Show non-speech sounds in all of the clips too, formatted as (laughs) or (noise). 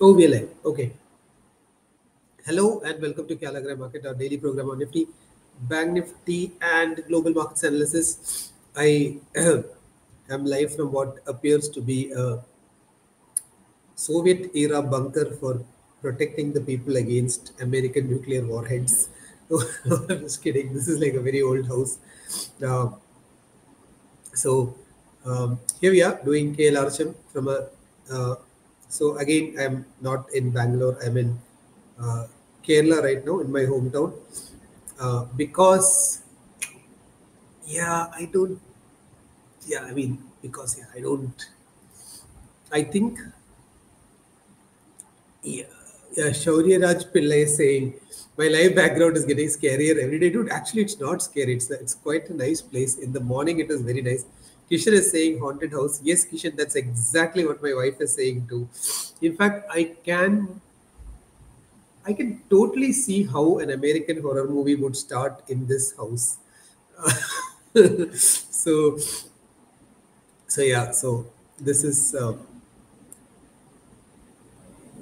Live. Okay. Hello and welcome to Kya Lag Raha Hai Market, our daily program on Nifty, Bank Nifty, and global markets analysis. I (clears throat) am live from what appears to be a Soviet era bunker for protecting the people against American nuclear warheads. (laughs) I'm just kidding. This is like a very old house. Uh, so um, here we are doing KL Archam from a. Uh, so again, I'm not in Bangalore. I'm in uh, Kerala right now, in my hometown, uh, because yeah, I don't. Yeah, I mean because yeah, I don't. I think yeah, yeah, Shaurya Raj Pillai is saying my live background is getting scarier every day. Dude, actually, it's not scary. It's it's quite a nice place. In the morning, it is very nice. Kishan is saying haunted house. Yes, Kishan, that's exactly what my wife is saying too. In fact, I can I can totally see how an American horror movie would start in this house. (laughs) so so yeah, so this is um,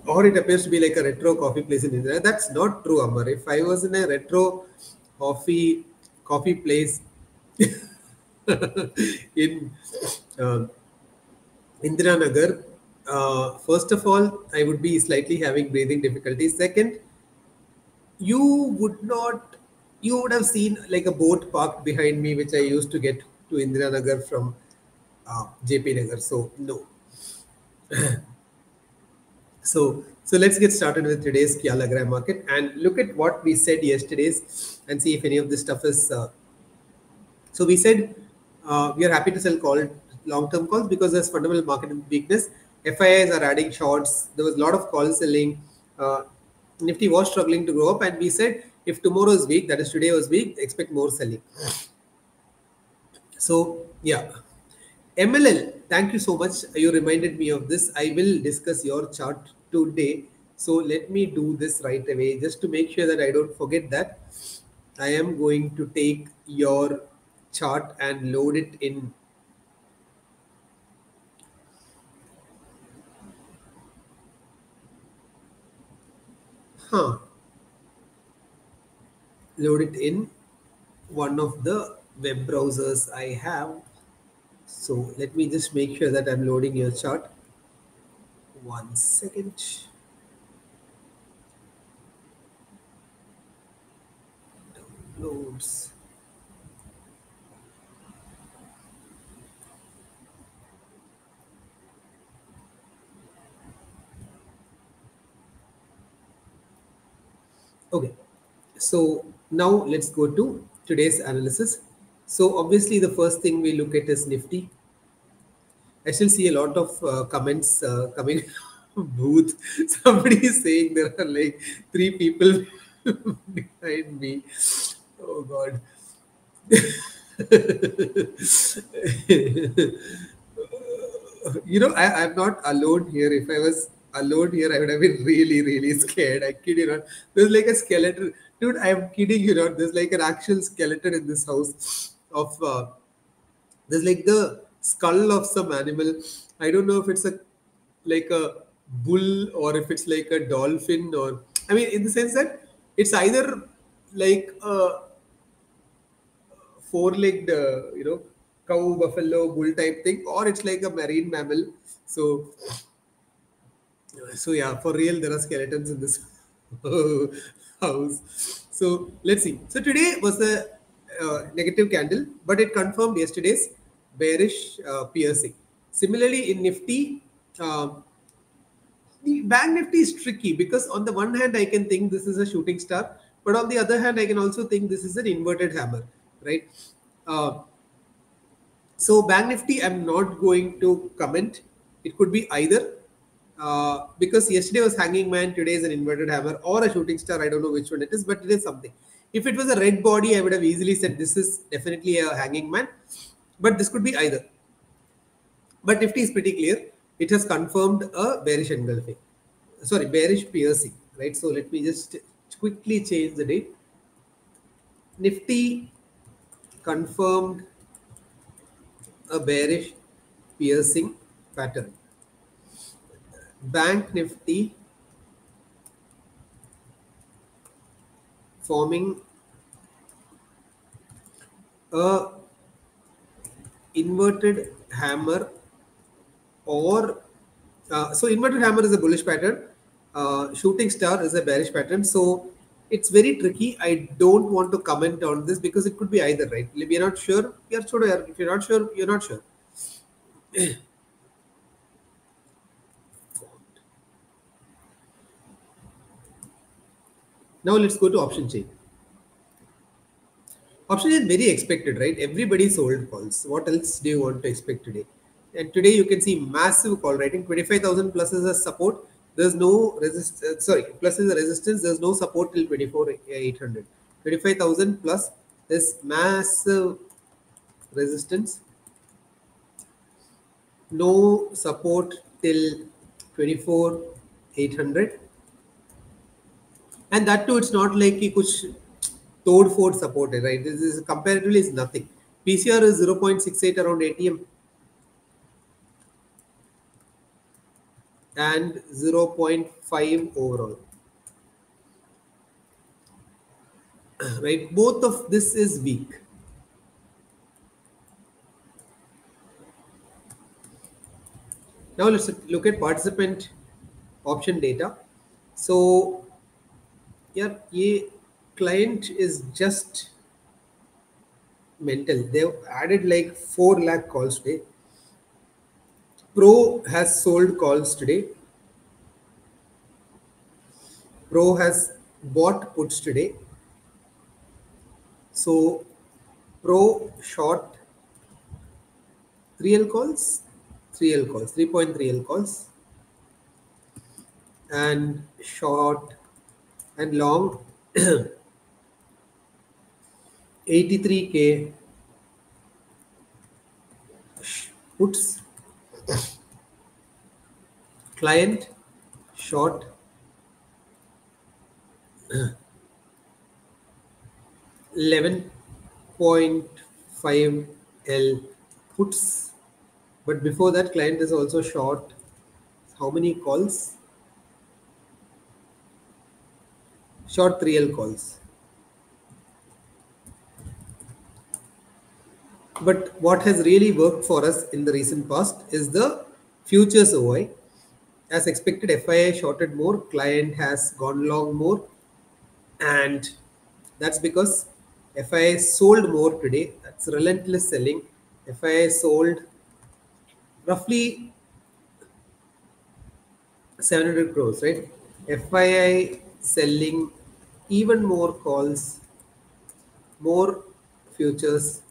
or it appears to be like a retro coffee place in India. That's not true, Amar. If I was in a retro coffee coffee place (laughs) in uh, Indira Nagar, uh, first of all, I would be slightly having breathing difficulties. Second, you would not, you would have seen like a boat parked behind me, which I used to get to Indira Nagar from uh, JP Nagar. So, no. (clears throat) so, so let's get started with today's Kya Lag Raha Hai market and look at what we said yesterday's and see if any of this stuff is. Uh, so we said uh, we are happy to sell long-term calls because there's fundamental market weakness. FIIs are adding shorts. There was a lot of call selling. Uh, Nifty was struggling to grow up, and we said if tomorrow is weak, that is today was weak, expect more selling. So yeah, MLL. Thank you so much. You reminded me of this. I will discuss your chart today. So let me do this right away, just to make sure that I don't forget that. I am going to take your chart and load it in. Huh. Load it in one of the web browsers I have. So let me just make sure that I'm loading your chart. One second. Downloads Okay, so now let's go to today's analysis. So obviously the first thing we look at is Nifty. I still see a lot of uh, comments uh, coming (laughs) booth. Somebody is saying there are like three people (laughs) behind me. Oh God. (laughs) you know, I, I'm not alone here. If I was alone here, I would have been really, really scared. I kid you not. There's like a skeleton. Dude, I'm kidding you not. There's like an actual skeleton in this house of uh, there's like the skull of some animal. I don't know if it's a like a bull or if it's like a dolphin or I mean in the sense that it's either like a four-legged, uh, you know, cow, buffalo, bull type thing, or it's like a marine mammal. So so yeah, for real, there are skeletons in this (laughs) house. So let's see. So today was a uh, negative candle, but it confirmed yesterday's bearish uh, piercing. Similarly, in Nifty, uh, the Bank Nifty is tricky because on the one hand, I can think this is a shooting star, but on the other hand, I can also think this is an inverted hammer, right? Uh, so Bank Nifty, I'm not going to comment. It could be either uh, because yesterday was hanging man, today is an inverted hammer or a shooting star. I don't know which one it is, but it is something. If it was a red body, I would have easily said this is definitely a hanging man, but this could be either. But Nifty is pretty clear. It has confirmed a bearish engulfing. Sorry, bearish piercing, right? So let me just quickly change the date. Nifty confirmed a bearish piercing pattern. Bank Nifty forming a inverted hammer or uh, so inverted hammer is a bullish pattern. Uh, shooting star is a bearish pattern. So it's very tricky. I don't want to comment on this because it could be either right? We're not sure. You're sure if you're not sure you're not sure. (clears throat) now let's go to option chain option is very expected right? Everybody sold calls. What else do you want to expect today? And today you can see massive call writing 25000 plus is a support. There's no resist uh, sorry plus is a resistance. There's no support till 24800 25000 plus is massive resistance. No support till 24800 and that too it's not like he could tod ford supported right? This is comparatively is nothing. Pcr is 0.68 around atm and 0.5 overall. (clears throat) Right? Both of this is weak. Now let's look at participant option data. So yeah ye client is just mental they've added like 4 lakh calls today Pro has sold calls today. Pro has bought puts today. So Pro short 3L calls, 3L calls, 3.3L calls, and short and long (clears throat) 83k puts client short eleven point five L puts, but before that client is also short. How many calls? Short 3L calls. But what has really worked for us in the recent past is the futures OI. As expected, FII shorted more, client has gone long more, and that's because FII sold more today. That's relentless selling. FII sold roughly 700 crores, right? FII selling even more calls, more futures,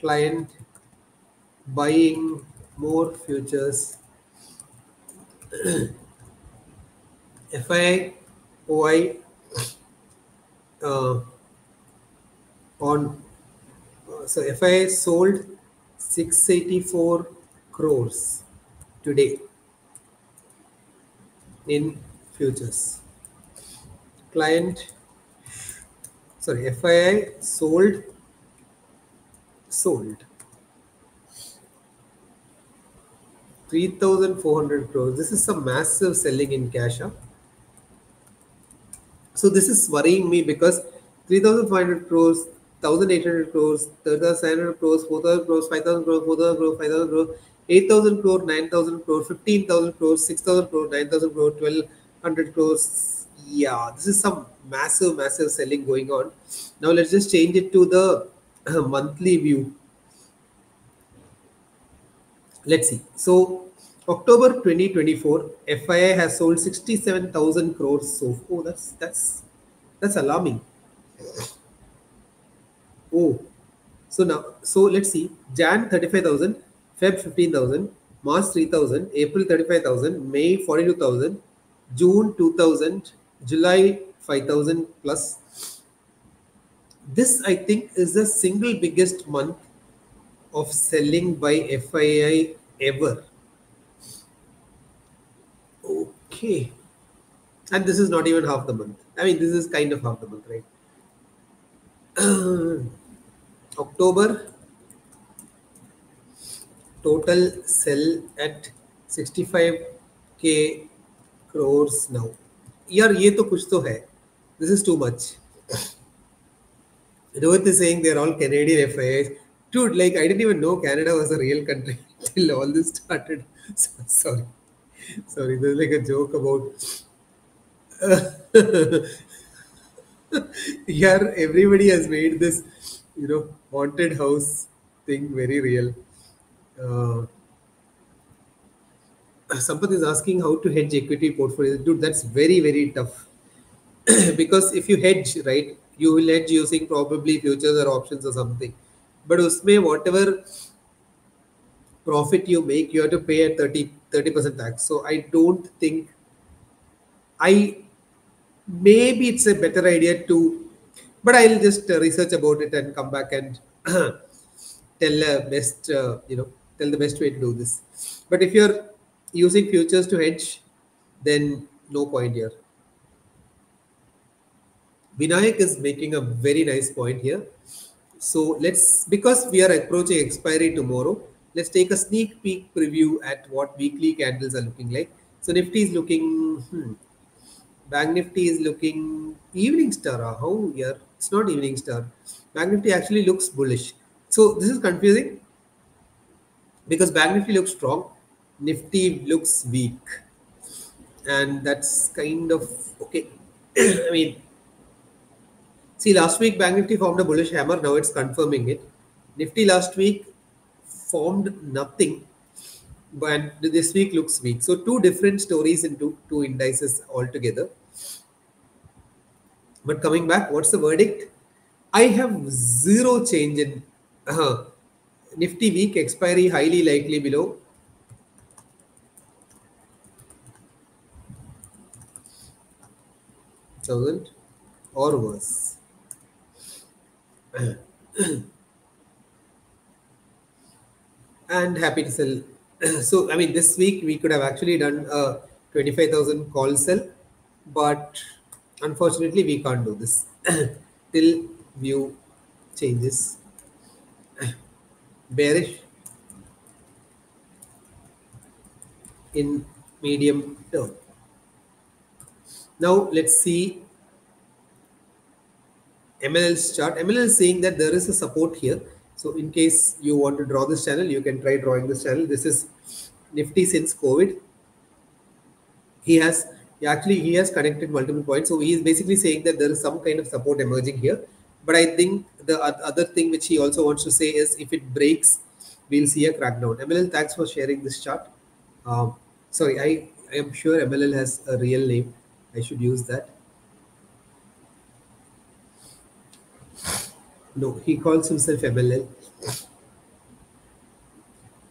client buying more futures. (clears throat) FII OI uh, on uh, so FII sold 684 crores today in futures. Client sorry FII sold sold 3400 crores this is some massive selling in cash huh? so this is worrying me because 3500 crores 1800 crores 3700 crores 4000 crores 5000 crores 4000 crores 5000 crores 8000 crores 9000 crores 15000 crores 6000 crores 9000 crores 1200 crores yeah this is some massive massive selling going on. Now let's just change it to the (clears throat) monthly view. Let's see. So october 2024 fii has sold 67000 crores so oh that's that's that's alarming. Oh so now so let's see. Jan 35000 feb 15000 march 3000 april 35000 may 42000 june 2000 july 5000 plus this i think is the single biggest month of selling by FII ever. Okay. And this is not even half the month. I mean, this is kind of half the month, right? (clears throat) October total sell at 65k crores now. यार ये तो कुछ तो है this is too much. Rohit is saying they're all Canadian FIIs. Dude, like I didn't even know Canada was a real country (laughs) till all this started. (laughs) So, sorry. Sorry, there's like a joke about (laughs) here everybody has made this, you know, haunted house thing very real. Uh, Sampath is asking how to hedge equity portfolio. Dude, that's very, very tough. (clears throat) because if you hedge, right, you will hedge using probably futures or options or something. But usme whatever profit you make, you have to pay at 30 percent tax. So I don't think I maybe it's a better idea to, but I'll just research about it and come back and (clears throat) tell the best uh, you know tell the best way to do this. But if you're using futures to hedge, then no point here. Vinayak is making a very nice point here. So let's, because we are approaching expiry tomorrow, let's take a sneak peek preview at what weekly candles are looking like. So Nifty is looking, hmm, Bank Nifty is looking evening star. Uh, how here? It's not evening star. Bank Nifty actually looks bullish. So this is confusing because Bank Nifty looks strong, Nifty looks weak, and that's kind of okay. (clears throat) I mean, see, last week Bank Nifty formed a bullish hammer. Now it's confirming it. Nifty last week formed nothing, but this week looks weak. So two different stories in two, two indices altogether. But coming back, what's the verdict? I have zero change in uh, Nifty week expiry highly likely below or worse. and happy to sell. (clears throat) so I mean, this week we could have actually done a twenty-five thousand call sell, but unfortunately we can't do this (clears throat) till view changes (clears throat) bearish in medium term now let's see mll's chart. Mll is saying that there is a support here. So in case you want to draw this channel you can try drawing this channel. This is nifty since covid. He has actually he has connected multiple points. So he is basically saying that there is some kind of support emerging here. But i think the other thing which he also wants to say is if it breaks we'll see a crackdown. Mll thanks for sharing this chart. Um, sorry i i am sure mll has a real name i should use that no he calls himself mll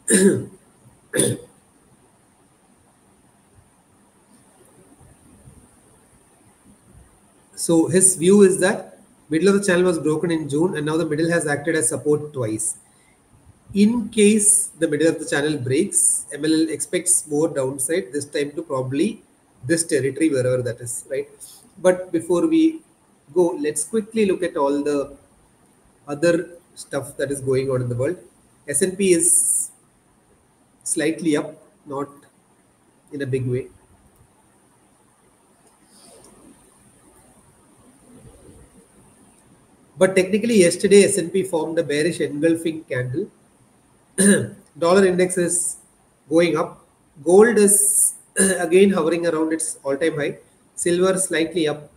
(coughs) So his view is that middle of the channel was broken in June and now the middle has acted as support twice. In case the middle of the channel breaks, MLL expects more downside this time to probably this territory wherever that is, right? But before we go, let's quickly look at all the other stuff that is going on in the world. S&P is slightly up, not in a big way. But technically, yesterday S&P formed a bearish engulfing candle. (clears throat) Dollar index is going up. Gold is (clears throat) again hovering around its all-time high. Silver slightly up.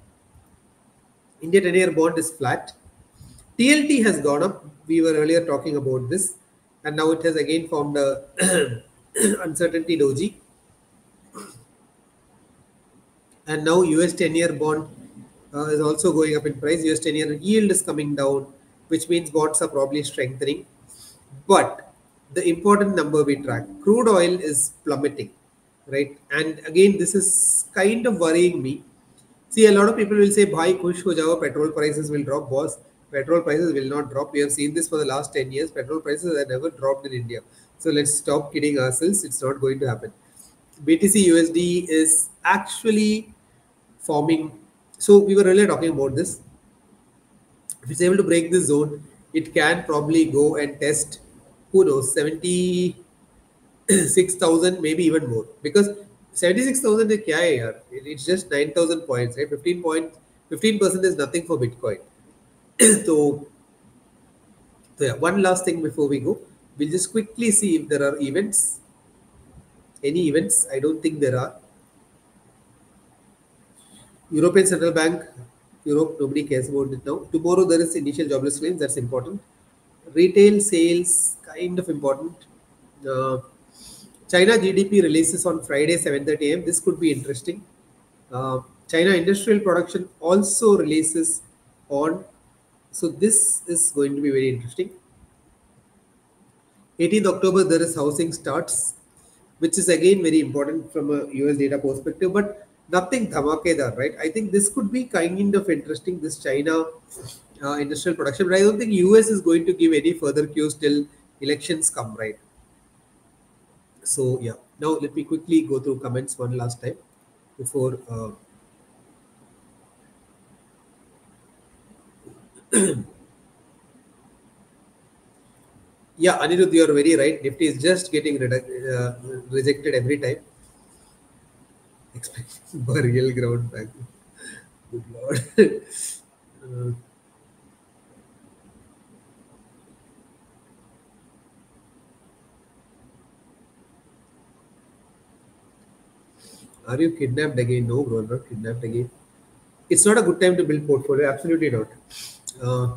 India 10-year bond is flat. TLT has gone up. We were earlier talking about this, and now it has again formed a (clears throat) uncertainty doji. And now US 10-year bond uh, is also going up in price. US 10 year yield is coming down, which means bonds are probably strengthening. But the important number we track crude oil is plummeting, right? And again, this is kind of worrying me. See, a lot of people will say, Bhai, kush ho jao, petrol prices will drop. Boss, petrol prices will not drop. We have seen this for the last 10 years. Petrol prices have never dropped in India. So let's stop kidding ourselves. It's not going to happen. BTC USD is actually forming so we were earlier talking about this. If it's able to break this zone, it can probably go and test, who knows, (clears throat) 76,000, maybe even more. Because 76,000 is? It's just 9,000 points, right? 15 points, 15% is nothing for Bitcoin. (clears throat) so, so yeah, one last thing before we go. We'll just quickly see if there are events. Any events? I don't think there are. European Central Bank, Europe, nobody cares about it now. Tomorrow there is initial jobless claims, that's important. Retail sales, kind of important. Uh, China GDP releases on Friday, 7.30 am. This could be interesting. Uh, China industrial production also releases on. So this is going to be very interesting. 18th October, there is housing starts, which is again very important from a US data perspective, but nothing dhamakedar, right? I think this could be kind of interesting, this China uh, industrial production, but I don't think US is going to give any further cues till elections come, right? So yeah, now let me quickly go through comments one last time before. Uh, (clears throat) yeah, Anirudh, you are very right. Nifty is just getting uh, rejected every time. Burial (laughs) ground back. Good lord. (laughs) uh, Are you kidnapped again? No, bro, not kidnapped again. It's not a good time to build portfolio. Absolutely not. Uh,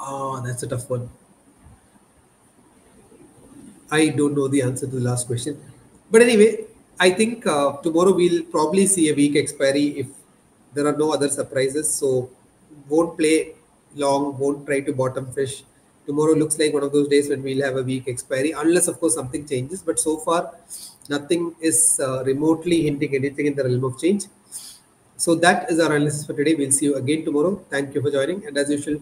oh, that's a tough one. I don't know the answer to the last question. But anyway, I think uh, tomorrow we'll probably see a weak expiry if there are no other surprises. So won't play long, won't try to bottom fish tomorrow looks like one of those days when we'll have a weak expiry unless of course something changes. But so far nothing is uh, remotely hinting anything in the realm of change. So that is our analysis for today. We'll see you again tomorrow. Thank you for joining and as usual